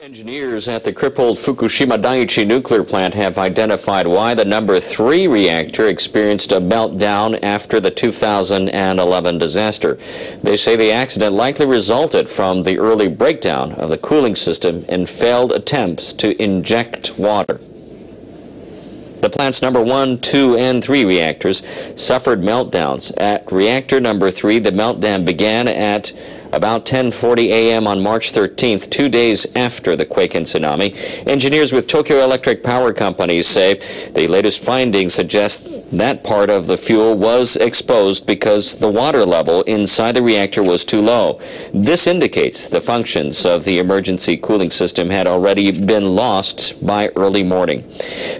Engineers at the crippled Fukushima Daiichi nuclear plant have identified why the number three reactor experienced a meltdown after the 2011 disaster. They say the accident likely resulted from the early breakdown of the cooling system and failed attempts to inject water. The plant's number one, two, and three reactors suffered meltdowns. At reactor number three, the meltdown began at about 10:40 a.m. on March 13th, two days after the quake and tsunami. Engineers with Tokyo Electric Power Company say the latest findings suggest that part of the fuel was exposed because the water level inside the reactor was too low. This indicates the functions of the emergency cooling system had already been lost by early morning.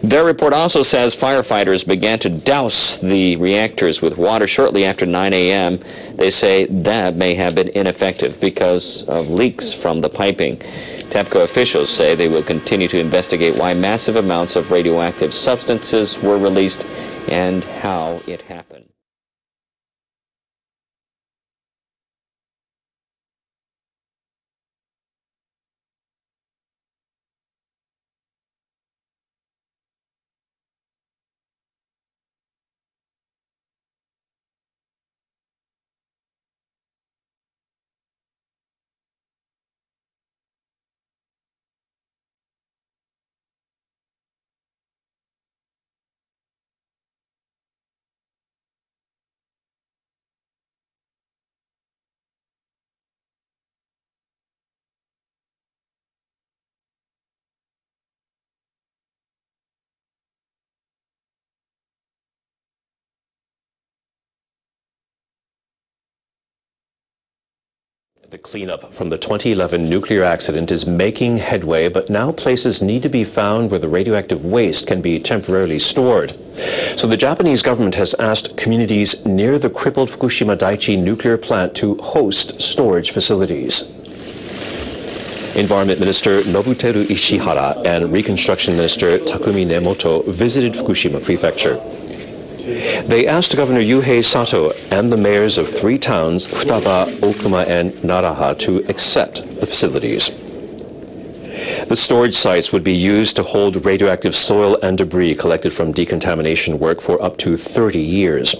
Their report also says firefighters began to douse the reactors with water shortly after 9 a.m. They say that may have been ineffective because of leaks from the piping. TEPCO officials say they will continue to investigate why massive amounts of radioactive substances were released and how it happened. The cleanup from the 2011 nuclear accident is making headway, but now places need to be found where the radioactive waste can be temporarily stored. So the Japanese government has asked communities near the crippled Fukushima Daiichi nuclear plant to host storage facilities. Environment Minister Nobuteru Ishihara and Reconstruction Minister Takumi Nemoto visited Fukushima Prefecture. They asked Governor Yuhei Sato and the mayors of three towns, Futaba, Okuma, and Naraha, to accept the facilities. The storage sites would be used to hold radioactive soil and debris collected from decontamination work for up to 30 years.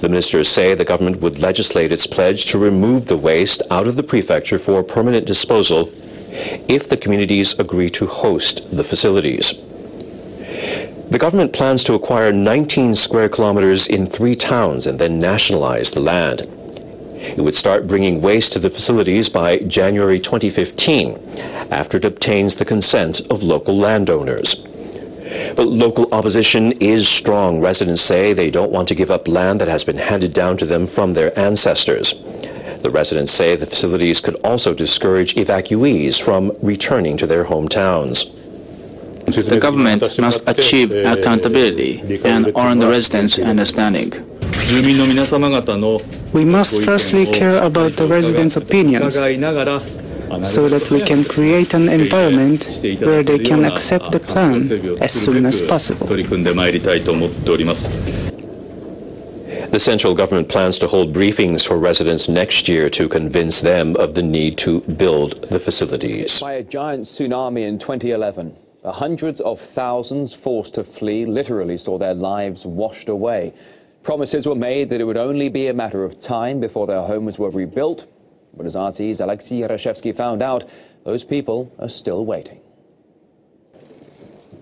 The ministers say the government would legislate its pledge to remove the waste out of the prefecture for permanent disposal if the communities agree to host the facilities. The government plans to acquire 19 square kilometers in three towns and then nationalize the land. It would start bringing waste to the facilities by January 2015 after it obtains the consent of local landowners. But local opposition is strong. Residents say they don't want to give up land that has been handed down to them from their ancestors. The residents say the facilities could also discourage evacuees from returning to their hometowns. The government must achieve uh, accountability and earn the residents' understanding. We must firstly care about the residents' opinions so that we can create an environment where they can accept the plan as soon as possible. The central government plans to hold briefings for residents next year to convince them of the need to build the facilities. By a giant tsunami in 2011. Hundreds of thousands forced to flee literally saw their lives washed away. Promises were made that it would only be a matter of time before their homes were rebuilt. But as RT's Alexei Yaroshevsky found out, those people are still waiting.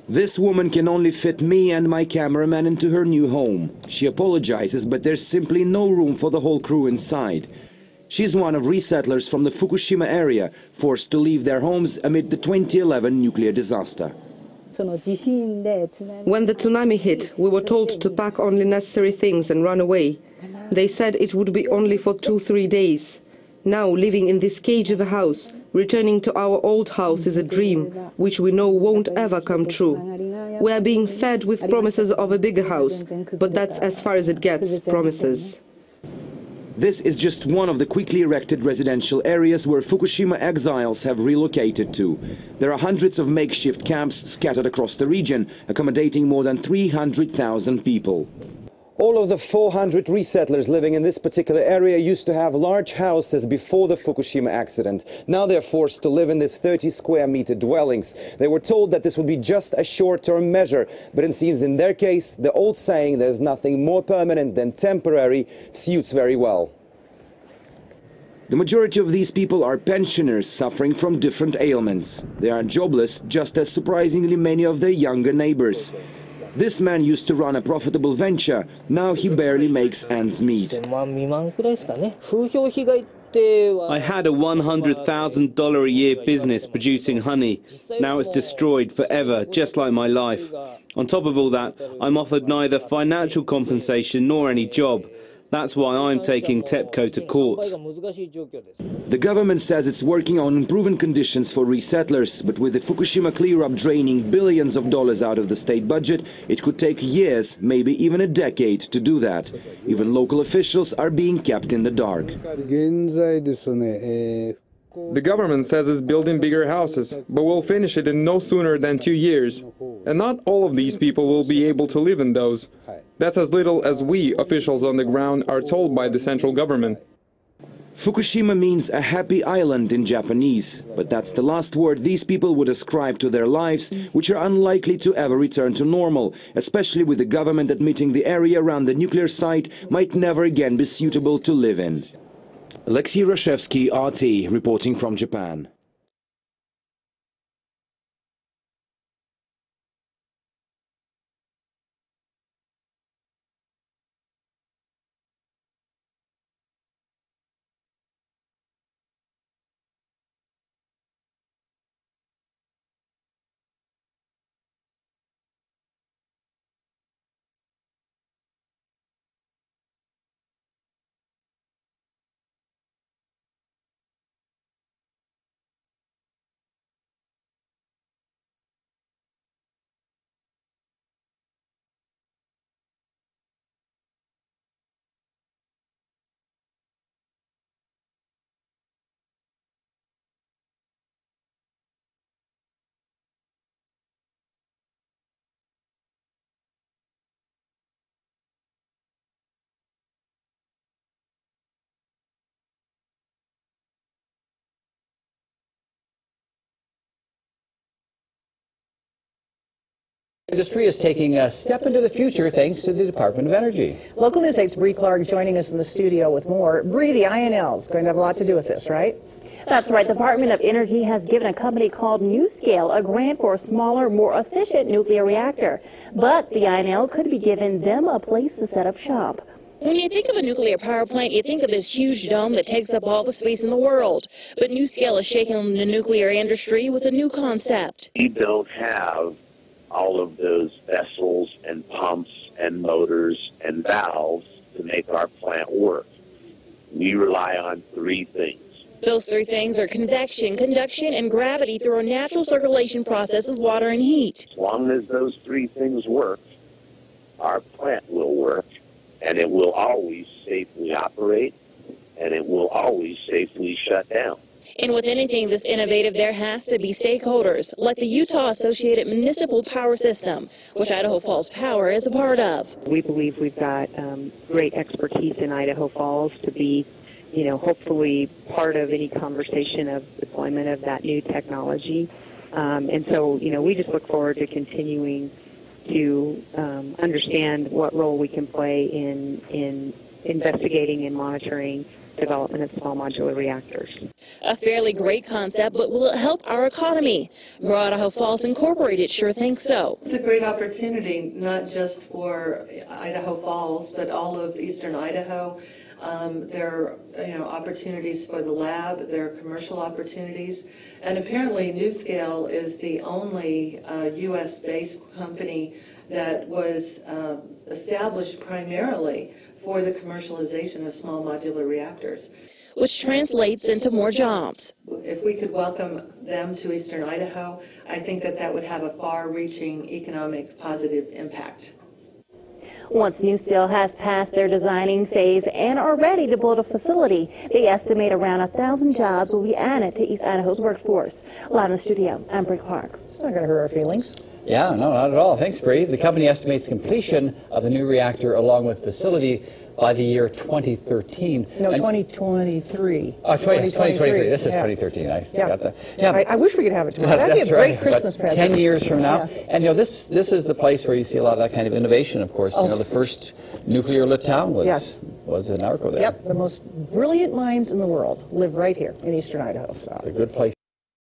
This woman can only fit me and my cameraman into her new home. She apologizes, but there's simply no room for the whole crew inside. She's one of resettlers from the Fukushima area, forced to leave their homes amid the 2011 nuclear disaster. When the tsunami hit, we were told to pack only necessary things and run away. They said it would be only for two, three days. Now, living in this cage of a house, returning to our old house is a dream, which we know won't ever come true. We are being fed with promises of a bigger house, but that's as far as it gets, promises. This is just one of the quickly erected residential areas where Fukushima exiles have relocated to. There are hundreds of makeshift camps scattered across the region, accommodating more than 300,000 people. All of the 400 resettlers living in this particular area used to have large houses before the Fukushima accident. Now they're forced to live in these 30 square meter dwellings. They were told that this would be just a short-term measure, but it seems in their case, the old saying there's nothing more permanent than temporary suits very well. The majority of these people are pensioners suffering from different ailments. They are jobless, just as surprisingly many of their younger neighbors. This man used to run a profitable venture. Now he barely makes ends meet. I had a $100,000 a year business producing honey. Now it's destroyed forever, just like my life. On top of all that, I'm offered neither financial compensation nor any job. That's why I'm taking TEPCO to court. The government says it's working on improving conditions for resettlers, but with the Fukushima clear-up draining billions of dollars out of the state budget, it could take years, maybe even a decade to do that. Even local officials are being kept in the dark. The government says it's building bigger houses, but will finish it in no sooner than two years. And not all of these people will be able to live in those. That's as little as we, officials on the ground, are told by the central government. Fukushima means a happy island in Japanese, but that's the last word these people would ascribe to their lives, which are unlikely to ever return to normal, especially with the government admitting the area around the nuclear site might never again be suitable to live in. Alexei Rashevsky, RT, reporting from Japan. Industry is taking a step into the future thanks to the Department of Energy. Local News 8's Bree Clark joining us in the studio with more. Bree, the INL is going to have a lot to do with this, right? That's right. The Department of Energy has given a company called NuScale a grant for a smaller, more efficient nuclear reactor. But the INL could be giving them a place to set up shop. When you think of a nuclear power plant, you think of this huge dome that takes up all the space in the world. But NuScale is shaking the nuclear industry with a new concept. We don't have all of those vessels and pumps and motors and valves to make our plant work. We rely on three things. Those three things are convection, conduction, and gravity through a natural circulation process of water and heat. As long as those three things work, our plant will work, and it will always safely operate, and it will always safely shut down. And with anything this innovative, there has to be stakeholders, like the Utah Associated Municipal Power System, which Idaho Falls Power is a part of. We believe we've got um, great expertise in Idaho Falls to be, you know, hopefully part of any conversation of deployment of that new technology. Um, and so, you know, we just look forward to continuing to um, understand what role we can play in in investigating and monitoring development of small modular reactors. A fairly great concept, but will it help our economy? Grow Idaho Falls Incorporated sure thinks so. It's a great opportunity, not just for Idaho Falls, but all of eastern Idaho. Um, there are you know, opportunities for the lab, there are commercial opportunities, and apparently NuScale is the only uh, U.S.-based company that was uh, established primarily for the commercialization of small modular reactors. Which translates into more jobs. If we could welcome them to eastern Idaho, I think that that would have a far-reaching economic positive impact. Once NuScale has passed their designing phase and are ready to build a facility, they estimate around a thousand jobs will be added to East Idaho's workforce. Live in the studio, I'm Bree Clark. It's not going to hurt our feelings. Yeah, no, not at all. Thanks, Bree. The company estimates completion of the new reactor along with facility by the year 2013. No, And- 2023. Oh, 20, 2023. Uh, this is Yeah. 2013. I Yeah. got that. I, I wish we could have it tomorrow. That'd be a That's great right. Christmas But present. 10 years from now. Yeah. And, you know, this this is the place where you see a lot of that kind of innovation, of course. You know, Oh. the first nuclear lit town was, Yes. was in Arco there. Yep, the most brilliant minds in the world live right here in eastern Idaho. So. It's a good place.